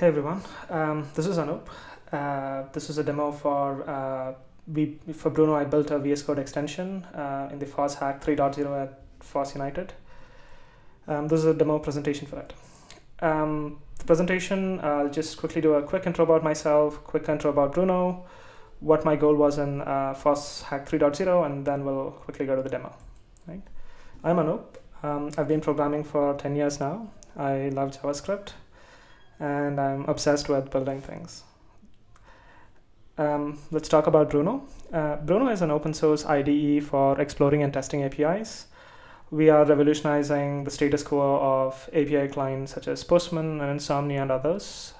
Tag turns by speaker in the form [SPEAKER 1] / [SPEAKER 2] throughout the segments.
[SPEAKER 1] Hey everyone, um, this is Anoop. Uh, this is a demo for uh, we for Bruno. I built a VS Code extension uh, in the FOSS Hack 3.0 at FOSS United. Um, this is a demo presentation for it. Um, the presentation, I'll just quickly do a quick intro about myself, quick intro about Bruno, what my goal was in uh, FOSS Hack 3.0, and then we'll quickly go to the demo. Right? I'm Anoop. Um, I've been programming for 10 years now. I love JavaScript and I'm obsessed with building things. Um, let's talk about Bruno. Uh, Bruno is an open source IDE for exploring and testing APIs. We are revolutionizing the status quo of API clients such as Postman and Insomnia and others.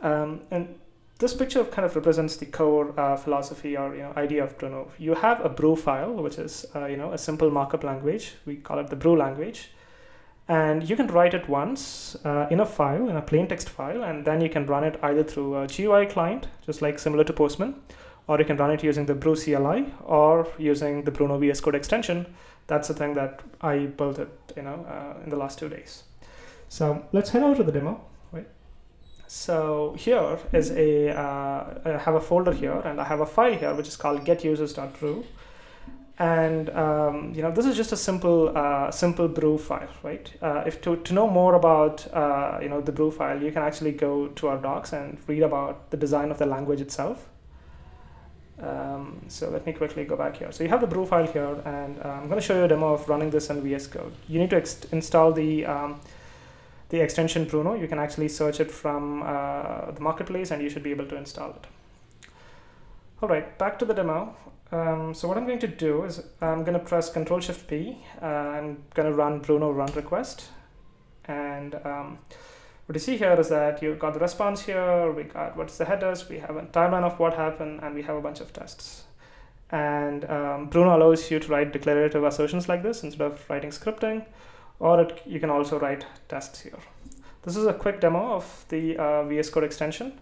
[SPEAKER 1] Um, and this picture kind of represents the core uh, philosophy or you know idea of Bruno. You have a Bru file, which is uh, you know a simple markup language. We call it the Bru language and you can write it once uh, in a file in a plain text file and then you can run it either through a GUI client just like similar to Postman or you can run it using the Bru CLI or using the Bruno VS Code extension. That's the thing that I built it you know uh, in the last two days. So let's head over to the demo. Right so here is a uh, I have a folder here and I have a file here which is called getusers.bru and um, you know this is just a simple uh, simple Bru file right? Uh, if to, to know more about uh, you know the Bru file you can actually go to our docs and read about the design of the language itself. Um, so let me quickly go back here. So you have the Bru file here and uh, I'm going to show you a demo of running this in VS Code. You need to install the um, the extension Bruno. you can actually search it from uh, the marketplace and you should be able to install it all right back to the demo um, so what I'm going to do is I'm going to press Control Shift P. Uh, I'm going to run Bruno run request. And um, what you see here is that you got the response here, we got what's the headers, we have a timeline of what happened, and we have a bunch of tests. And um, Bruno allows you to write declarative assertions like this instead of writing scripting, or it, you can also write tests here. This is a quick demo of the uh, VS Code extension.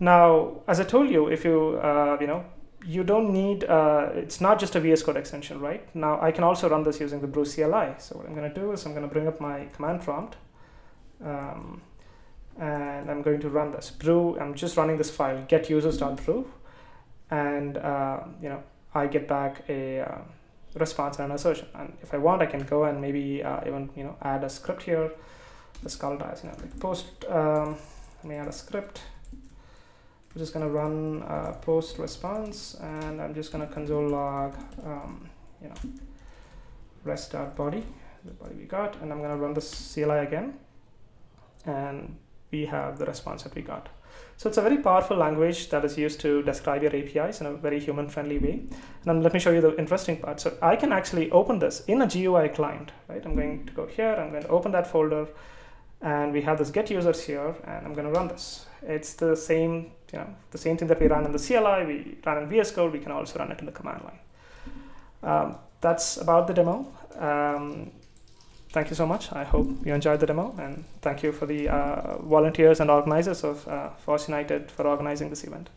[SPEAKER 1] Now, as I told you, if you, uh, you know, you don't need, uh, it's not just a VS Code extension, right? Now I can also run this using the Bru CLI. So what I'm going to do is I'm going to bring up my command prompt um, and I'm going to run this. Bru, I'm just running this file, get users.bru and uh, you know, I get back a uh, response and an assertion. And if I want, I can go and maybe uh, even, you know, add a script here. Let's call it as, you know, like post, um, let me add a script I'm just going to run uh, post response and I'm just going to console log um, you know rest.body the body we got and I'm going to run the CLI again and we have the response that we got. So it's a very powerful language that is used to describe your APIs in a very human friendly way. And let me show you the interesting part. So I can actually open this in a GUI client right? I'm going to go here I'm going to open that folder and we have this get users here and I'm going to run this it's the same you know, the same thing that we ran in the CLI, we ran in VS Code, we can also run it in the command line. Um, that's about the demo. Um, thank you so much. I hope you enjoyed the demo, and thank you for the uh, volunteers and organizers of uh, FOSS United for organizing this event.